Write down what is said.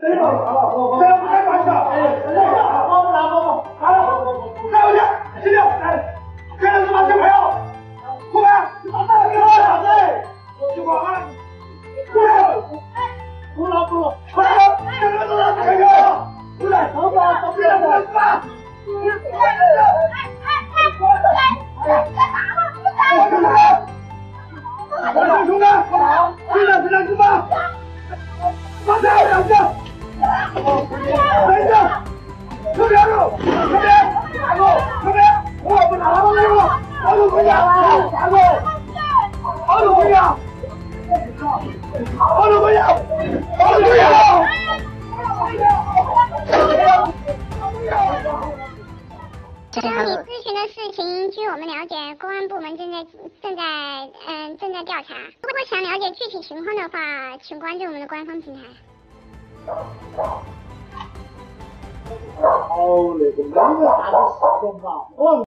谁打了？谁不该管的？哎，谁打？我不打，我不。好了，再回去，行了，来，现在是把小朋友，过来，你把大给我打开，去管啊，过来，不了不了，快点，这个都是小朋友，过来，走吧，走不了，走吧。我打兄弟，现在是两只吧？好久不见，大哥，好久不见，好久不见，好久不见了。这你咨询的。事情，据我们了解，公安部门正在正在嗯正在调查。如果想了解具体情况的话，请关注我们的官方平台。好那个，那个啥子事情吧？我。